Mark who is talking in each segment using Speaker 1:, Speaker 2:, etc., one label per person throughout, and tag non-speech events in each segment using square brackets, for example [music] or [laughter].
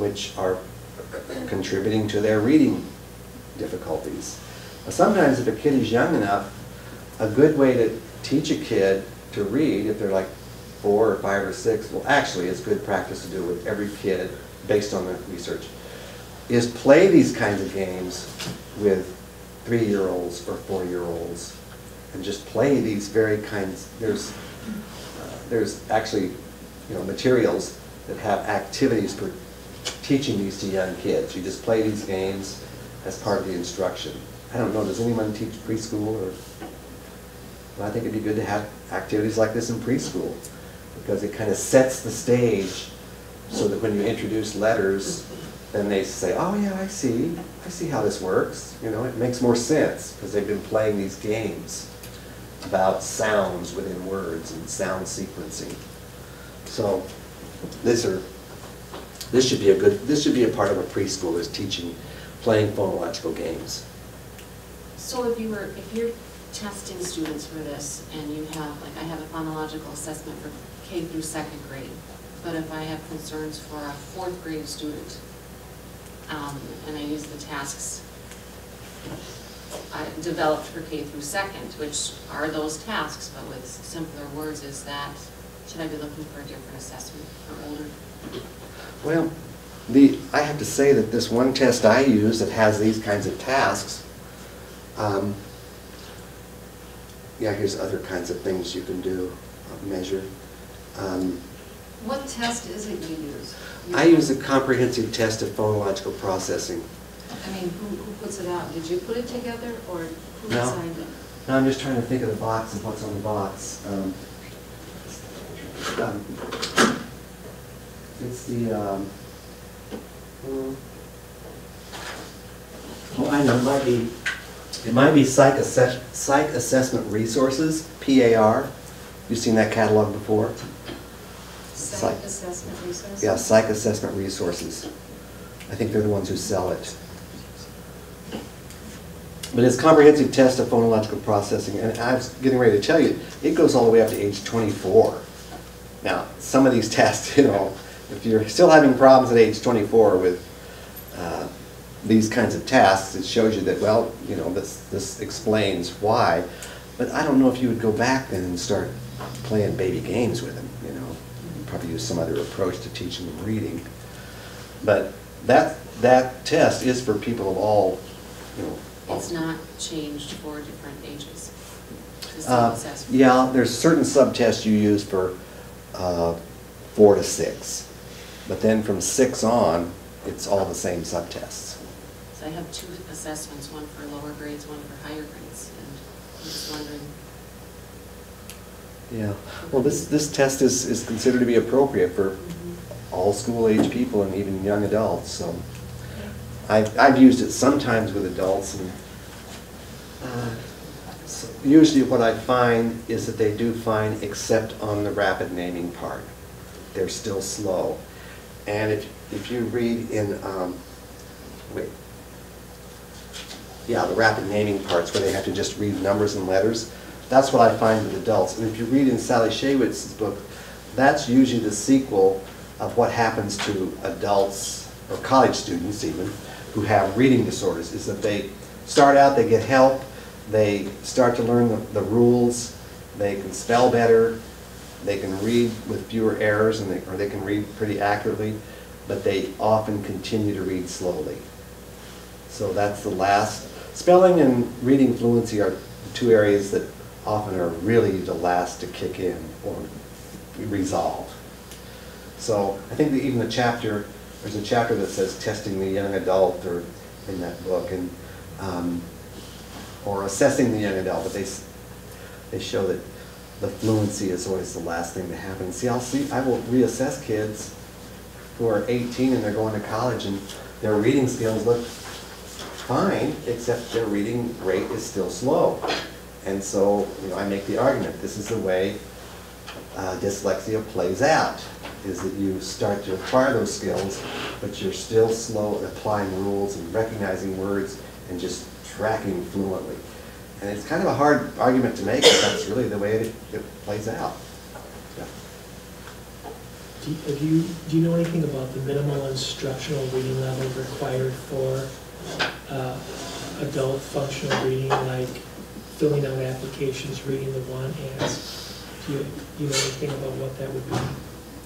Speaker 1: which are contributing to their reading difficulties. Sometimes if a kid is young enough, a good way to teach a kid to read, if they're like four or five or six, well, actually, it's good practice to do with every kid, based on the research, is play these kinds of games with three-year-olds or four-year-olds, and just play these very kinds, there's, uh, there's actually, you know, materials that have activities for teaching these to young kids. You just play these games as part of the instruction. I don't know, does anyone teach preschool or? Well, I think it'd be good to have activities like this in preschool because it kind of sets the stage so that when you introduce letters, then they say, oh yeah, I see, I see how this works. You know, it makes more sense because they've been playing these games about sounds within words and sound sequencing. So these are, this should be a good, this should be a part of a preschool is teaching, playing phonological games.
Speaker 2: So if you were, if you're testing students for this and you have, like I have a phonological assessment for K through second grade, but if I have concerns for a fourth grade student, um, and I use the tasks I developed for K through second, which are those tasks, but with simpler words, is that, should I be looking for a different assessment for older?
Speaker 1: Well, the, I have to say that this one test I use that has these kinds of tasks, um, yeah, here's other kinds of things you can do, uh, measure. Um,
Speaker 3: What test is it you use? You-
Speaker 1: I use a comprehensive test of phonological processing.
Speaker 3: I mean, who, who puts it out? Did you put it together or who
Speaker 1: No.
Speaker 3: designed it?
Speaker 1: Now, I'm just trying to think of the box and what's on the box. Um, um, It's the, um, hmm. oh, I know, it might be, it might be Psych Assess, Psych Assessment Resources, PAR. You've seen that catalog before?
Speaker 3: Site
Speaker 1: Psych.
Speaker 3: assessment resource?
Speaker 1: Yeah, Psych Assessment Resources. I think they're the ones who sell it. But it's comprehensive test of phonological processing, and I was getting ready to tell you, it goes all the way up to age 24. Now, some of these [laughs] tests, you know, if you're still having problems at age 24 with uh, these kinds of tests, it shows you that, well, you know, this, this explains why. But I don't know if you would go back then and start playing baby games with them, you know. You'd Probably use some other approach to teaching them reading. But that, that test is for people of all, you know.
Speaker 2: It's not changed for different ages,
Speaker 1: Uh. Yeah, there's certain subtests you use for uh, four to six. But then from six on, it's all the same subtests.
Speaker 2: So I have two assessments, one for lower grades, one for higher grades, and I'm just wondering,
Speaker 1: Yeah, well, this, this test is, is considered to be appropriate for all school-age people and even young adults, so. I've, I've used it sometimes with adults, and uh, usually what I find is that they do fine except on the rapid naming part. They're still slow. And if, if you read in, um, wait, yeah, the rapid naming parts where they have to just read numbers and letters, that's what I find with adults. And if you read in Sally Shaywitz's book, that's usually the sequel of what happens to adults, or college students even, who have reading disorders, is that they start out, they get help, they start to learn the, the rules, they can spell better, they can read with fewer errors, and they, or they can read pretty accurately, but they often continue to read slowly. So that's the last, spelling and reading fluency are two areas that often are really the last to kick in or resolve. So I think even the chapter, there's a chapter that says testing the young adult or in that book and, um, or assessing the young adult, but they, they show that the fluency is always the last thing to happen. See, I'll see, I will reassess kids who are 18 and they're going to college and their reading skills look fine, except their reading rate is still slow. And so, you know, I make the argument, this is the way uh, dyslexia plays out, is that you start to acquire those skills, but you're still slow at applying rules and recognizing words and just tracking fluently. And it's kind of a hard argument to make, but that's really the way it, it plays out. Yeah.
Speaker 4: Do you, have you, do you know anything about the minimal instructional reading level required for uh, adult functional reading, like filling out applications, reading the want ads? Do you, do you know anything about what that would be?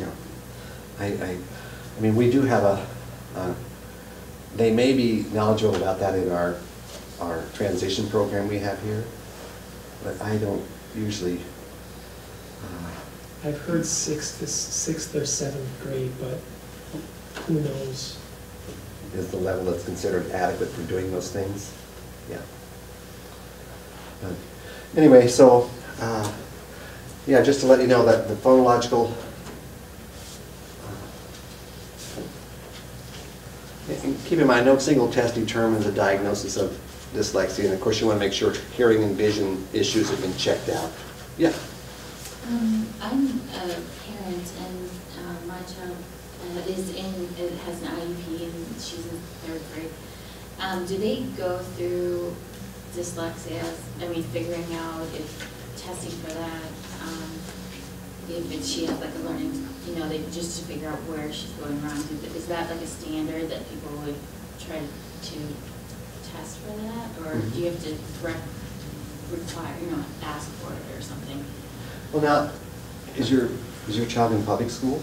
Speaker 1: No. I, I, I mean, we do have a, uh, they may be knowledgeable about that in our, our transition program we have here, but I don't usually, uh,
Speaker 4: I've heard sixth, sixth or seventh grade, but who knows?
Speaker 1: is the level that's considered adequate for doing those things. Yeah. But Anyway, so, uh, yeah, just to let you know that the phonological, uh, keep in mind, no single test determines a diagnosis of dyslexia, and of course, you want to make sure hearing and vision issues have been checked out. Yeah,
Speaker 5: Um, I'm a parent and uh, my child uh, is in, it has an IEP and she's in third grade. Um, Do they go through dyslexia, I mean, figuring out if, testing for that? um, If she has like a learning, you know, they, just to figure out where she's going wrong. Is that like a standard that people would try to test for that? Or do you have to require, you know, ask for it or something?
Speaker 1: well now, is your, is your child in public school?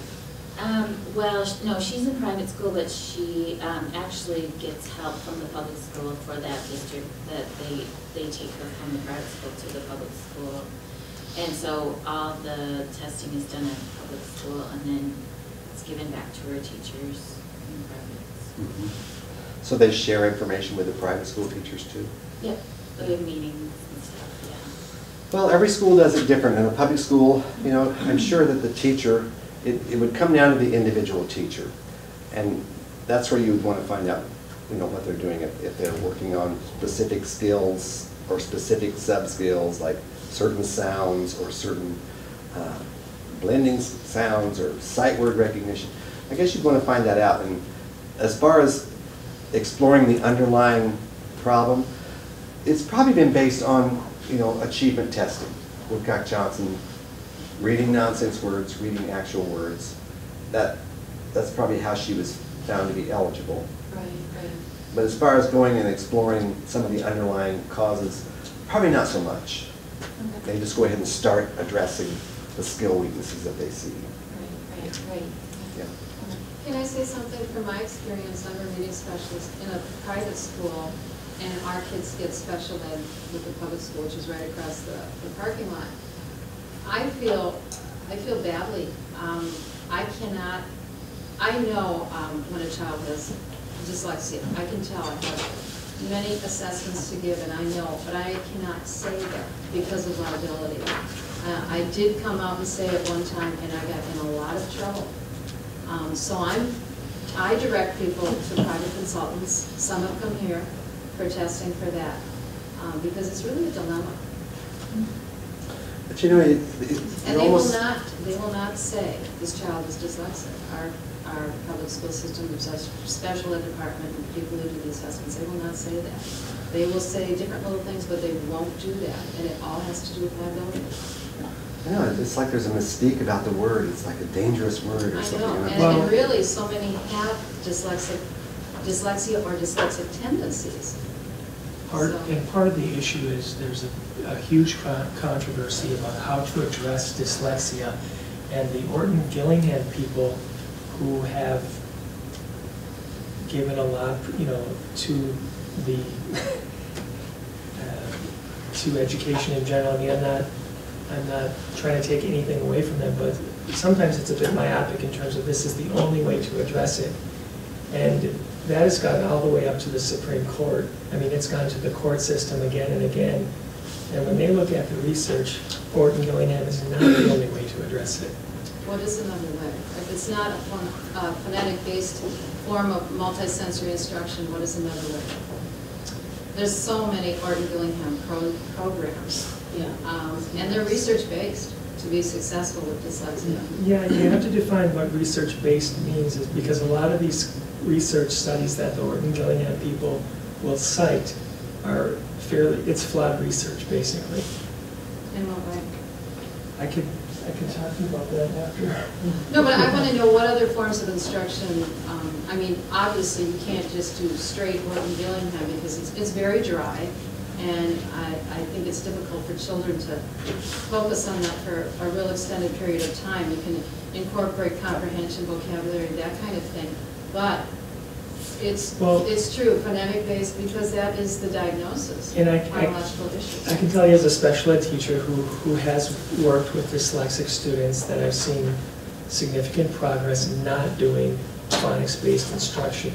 Speaker 5: Um, well, no, she's in private school, but she, um, actually gets help from the public school for that district, that they, they take her from the private school to the public school. And so all the testing is done at the public school, and then it's given back to her teachers in private.
Speaker 1: So they share information with the private school teachers too?
Speaker 5: Yep, the big meetings and stuff,
Speaker 1: Well, every school does it different. In a public school, you know, I'm sure that the teacher, it, it would come down to the individual teacher. And that's where you would want to find out, you know, what they're doing, if, if they're working on specific skills or specific sub-skills, like certain sounds or certain uh, blending sounds or sight word recognition. I guess you'd want to find that out. And as far as exploring the underlying problem, it's probably been based on, you know, achievement testing. Woodcock Johnson, reading nonsense words, reading actual words. That, that's probably how she was found to be eligible.
Speaker 2: Right, right.
Speaker 1: But as far as going and exploring some of the underlying causes, probably not so much. They just go ahead and start addressing the skill weaknesses that they see.
Speaker 5: Right, right, right.
Speaker 3: Can I say something from my experience? I'm a reading specialist in a private school, and our kids get special ed with the public school, which is right across the, the parking lot. I feel, I feel badly. Um, I cannot, I know, um, when a child has dyslexia, I can tell, I have many assessments to give, and I know, but I cannot say that because of liability. Uh, I did come out and say it one time, and I got in a lot of trouble. Um, So I'm, I direct people to private consultants, some have come here for testing for that, um, because it's really a dilemma.
Speaker 1: But you know, it, it
Speaker 3: And they will not, they will not say, this child is dyslexic. Our, our public school system, there's a special ed department, and people who do the assessments, they will not say that. They will say different little things, but they won't do that, and it all has to do with liability.
Speaker 1: I know, it's like there's a mystique about the word. It's like a dangerous word or
Speaker 3: I
Speaker 1: something.
Speaker 3: know,
Speaker 1: you
Speaker 3: and
Speaker 4: Well-
Speaker 3: and really, so many have dyslexic, dyslexia or dyslexic tendencies.
Speaker 4: Part,
Speaker 3: So-
Speaker 4: and part of the issue is there's a, a huge con- controversy about how to address dyslexia. And the Orton Gillingham people who have given a lot, you know, to the, [laughs] uh, to education in general. I mean, I'm not, I'm not trying to take anything away from them, but sometimes it's a bit myopic in terms of this is the only way to address it. And that has gotten all the way up to the Supreme Court. I mean, it's gone to the court system again and again. And when they look at the research, Orton Gillingham is not the only way to address it.
Speaker 3: What is another way? If it's not a uh, phonetic-based form of multisensory instruction, what is another way? There's so many Orton Gillingham pro- programs,
Speaker 2: Yeah.
Speaker 3: um, and they're research-based to be successful with dyslexia.
Speaker 4: Yeah, you have to define what research-based means, is because a lot of these research studies that the Orton Gillingham people will cite are fairly, it's flawed research, basically.
Speaker 3: In what way?
Speaker 4: I could, I can talk to you about that after.
Speaker 3: No, but I want to know what other forms of instruction, um, I mean, obviously, you can't just do straight Orton Gillingham because it's, it's very dry. And I, I think it's difficult for children to focus on that for a real extended period of time. You can incorporate comprehension, vocabulary, that kind of thing. But it's,
Speaker 4: Well-
Speaker 3: it's true, phonemic based, because that is the diagnosis,
Speaker 4: And I- I-
Speaker 3: biological issues.
Speaker 4: I can tell you as a special ed teacher who, who has worked with dyslexic students that I've seen significant progress in not doing phonics-based instruction,